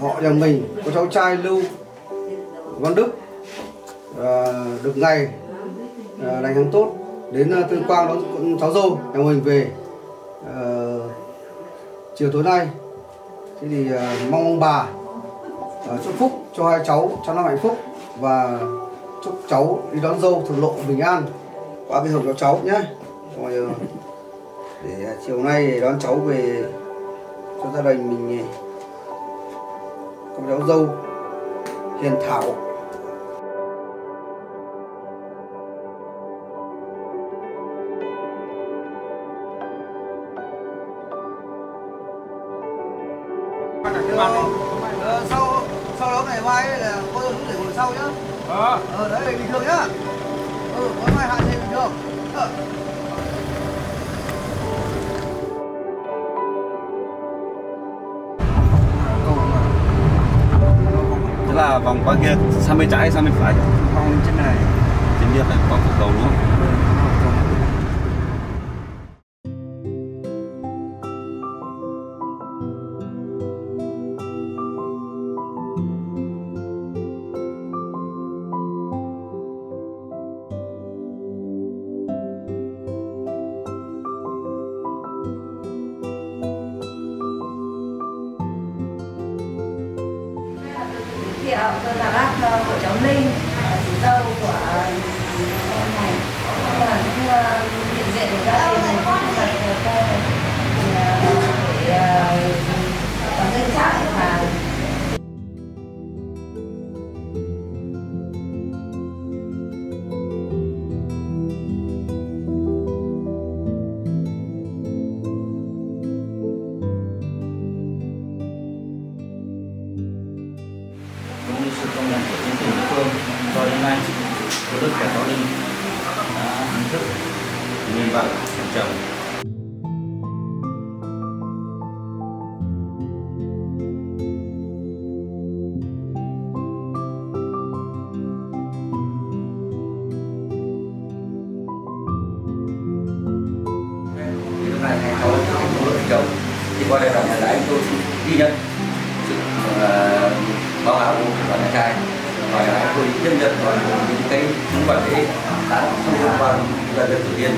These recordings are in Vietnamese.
họ nhà mình có cháu trai Lưu Văn Đức à, được ngày à, lành thắng tốt. Đến uh, tuyên quang đón cháu dâu nhà mình về à, chiều tối nay. Thế thì à, mong ông bà à, chúc phúc cho hai cháu cháu năm hạnh phúc và chúc cháu đi đón dâu thuận lộ bình an qua cái hộp cho cháu nhé. Rồi à, để à, chiều nay đón cháu về cho gia đình mình con cháu dâu hiền thảo. Ờ, sau sau đó ngày mai là cô dâu để ngồi sau nhá. Ờ. Ờ đấy bình thường nhá. Ừ có mai hạn thì bình thường. Ờ. là vòng qua kia sang bên trái sang bên phải. Vòng trên này. Trên kia phải có cầu đúng không? thiệu tôi nhân dân tôi những cái những vật ấy đã thông qua là được thực hiện.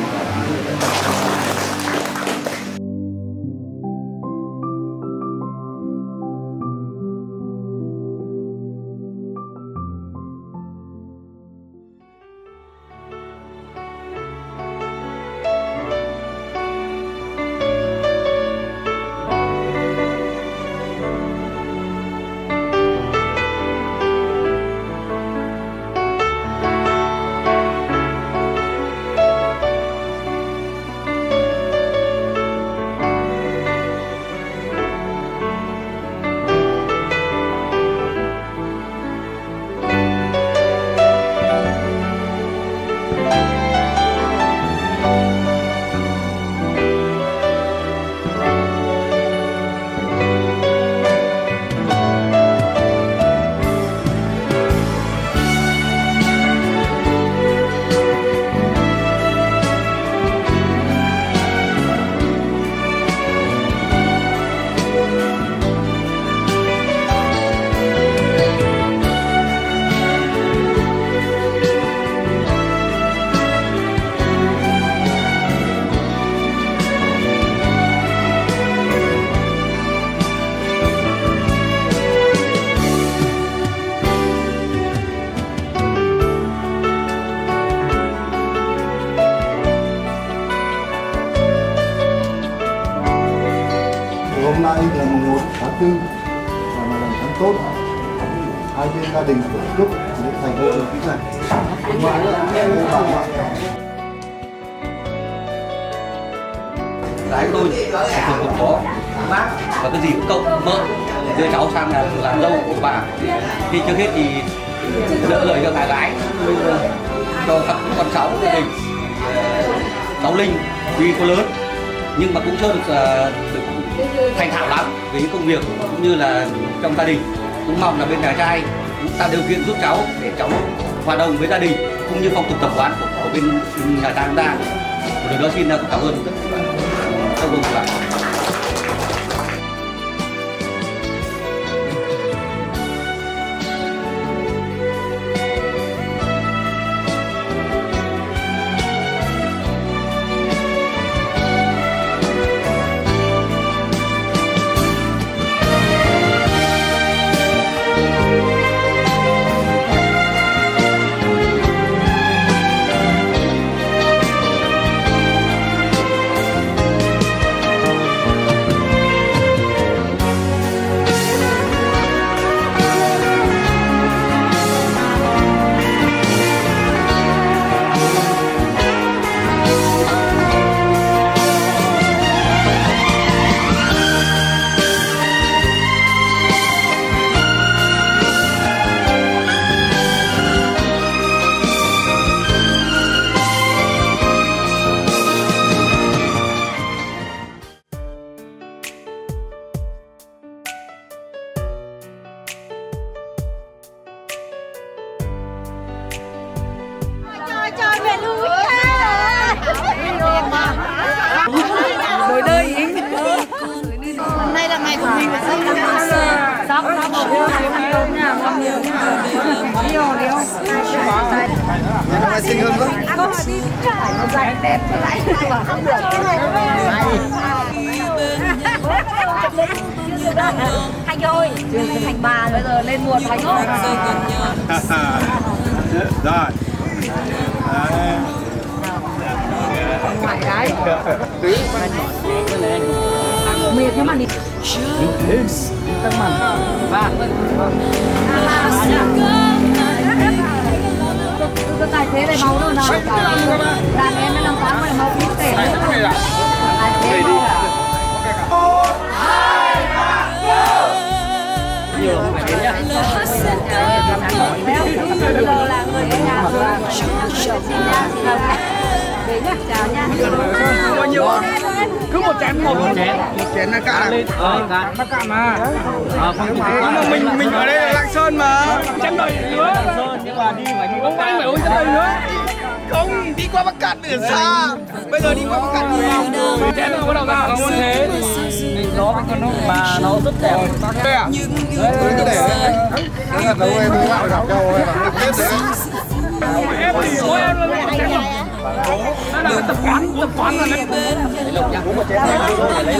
Đình của chức thành hội kỹ này ngoài gái tôi thường cũng có bác và cái gì cũng cộng vợ đưa cháu sang là làm dâu của bà. Thì trước hết thì đỡ lời cho gái gái cho các con cháu gia đình cháu linh tuy có lớn nhưng mà cũng chưa được, ờ, được thành thạo lắm về những công việc cũng như là trong gia đình. Cũng mong là bên nhà trai tạo điều kiện giúp cháu để cháu hòa đồng với gia đình cũng như phong tục tập quán của, của bên nhà ta chúng ta. Một lần nữa xin cảm ơn các ông Nhà năm nay xinh hơn nữa. Có mà đi dài đẹp lại mà không được. Thành rồi, thành bà bây giờ lên muộn thành rồi. rồi Ngoại gái. Mệt nhưng mà đi. Cứ tài thế này máu đâu nào. Đàn em nó làm tám này máu ít tẻ. Tài thế máu. nhiều không phải đến nhá là người nhà Đấy nhá, chào nha. Bao nhiêu ạ? cứ một chén một. Một chén. Một chén là cạn. ờ cạn. bác cạn mà. Ờ không mà mình mình ở đây là lạng sơn mà. Chén đầy nữa. Sơn nhưng mà đi phải đi không anh phải uống chén đầy nữa. Không đi qua bắc cạn từ xa bây giờ đi qua bắc cạn thì chén nó bắt đầu ra không thế. Nó mà nó rất đẹp. Đây à Tôi cứ để đấy. Đấy là đâu em mới gọi gặp nhau em. Bảo Tết đấy. em thì mỗi em là tập quán tập quán rồi đấy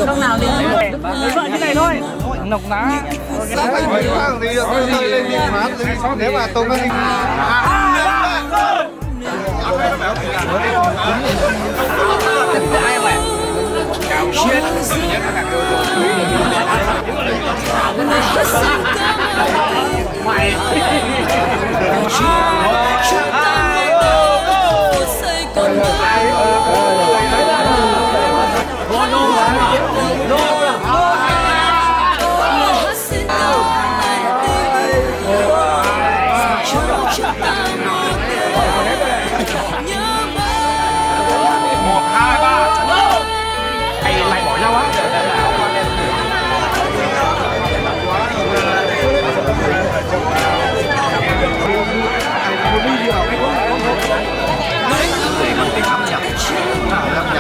Không nào đi. lấy vợ như này thôi nọc ná. Nếu mà tôi có đi